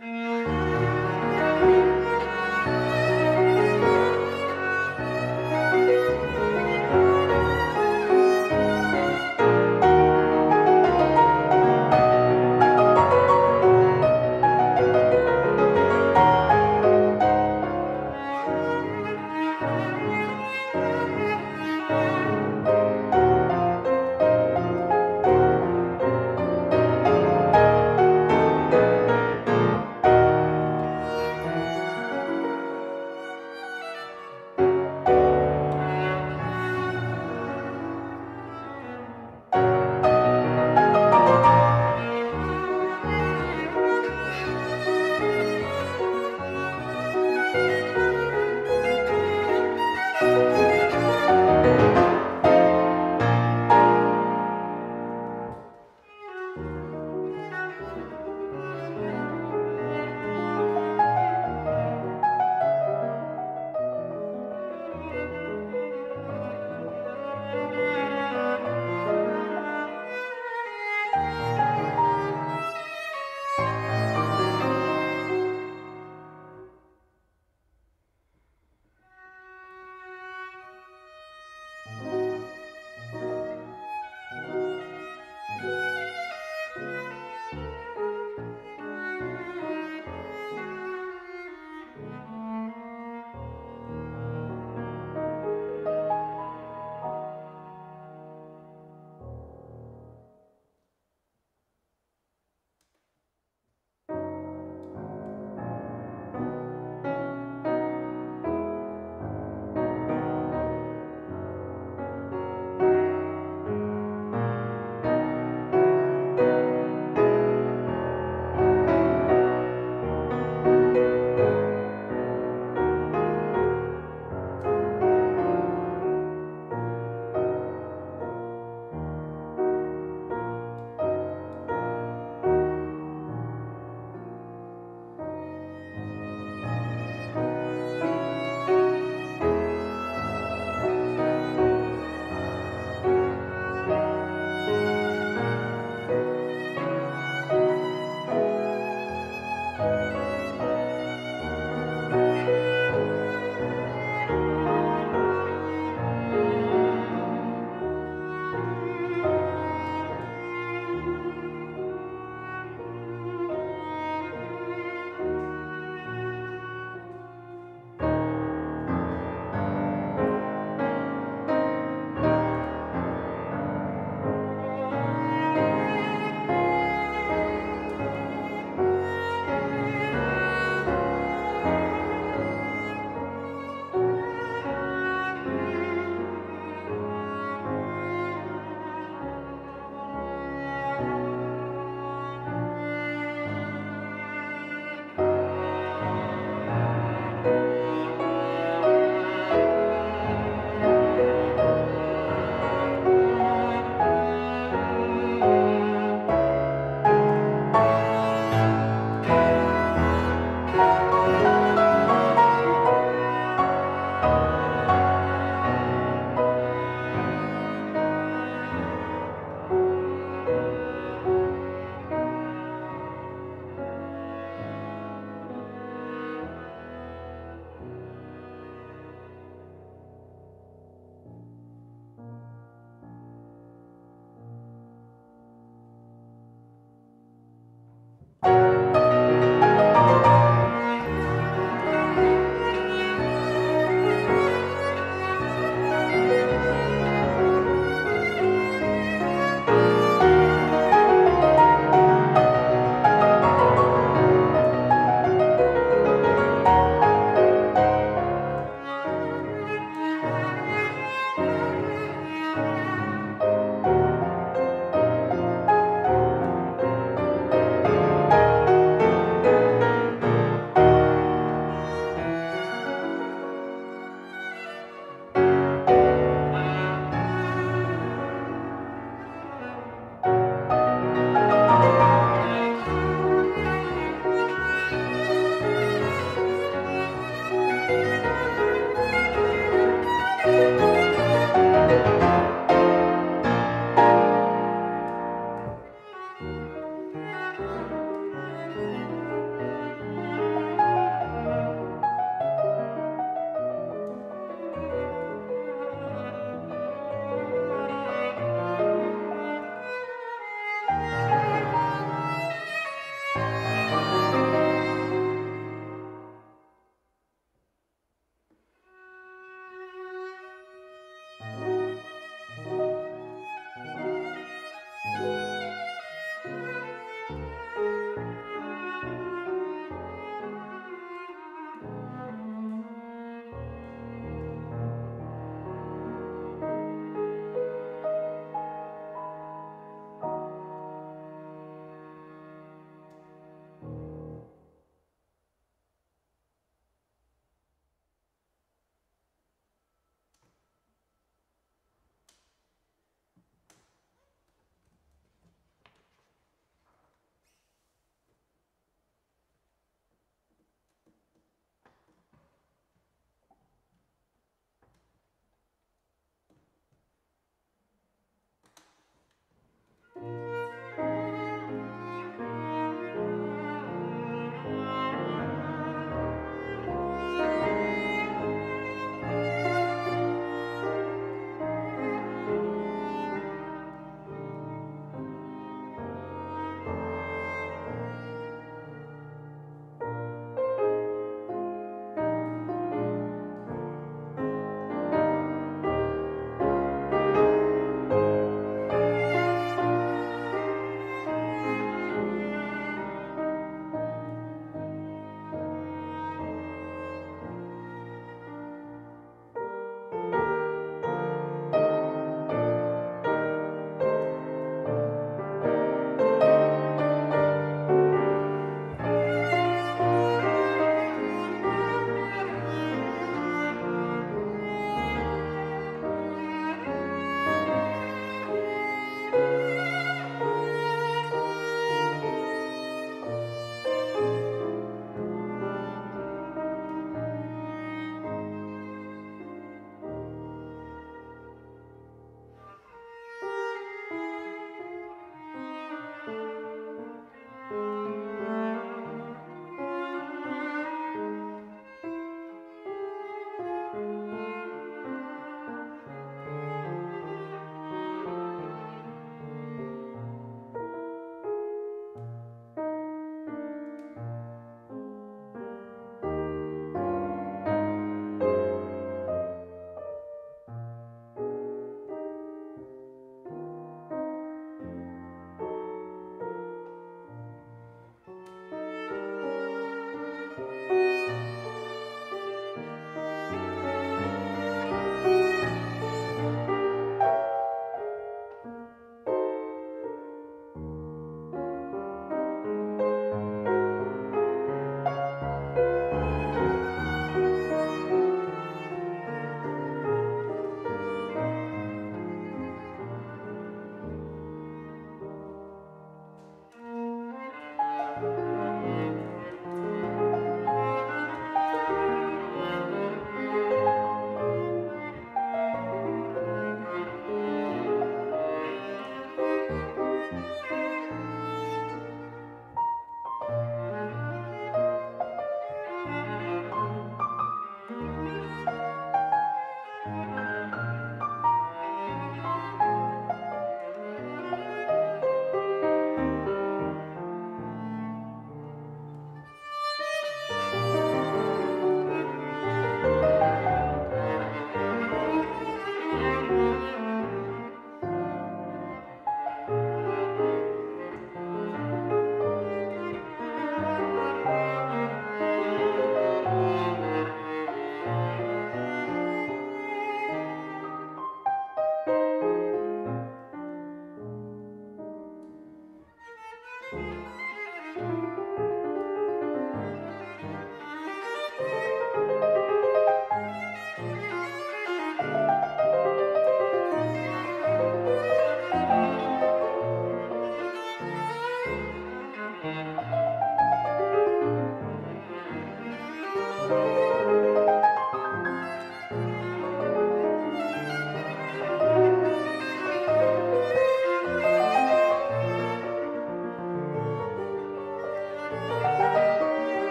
Mm-hmm.